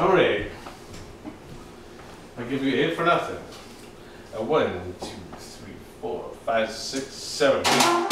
I'm. I give you eight for nothing. A one, two, three, four, five, six, seven.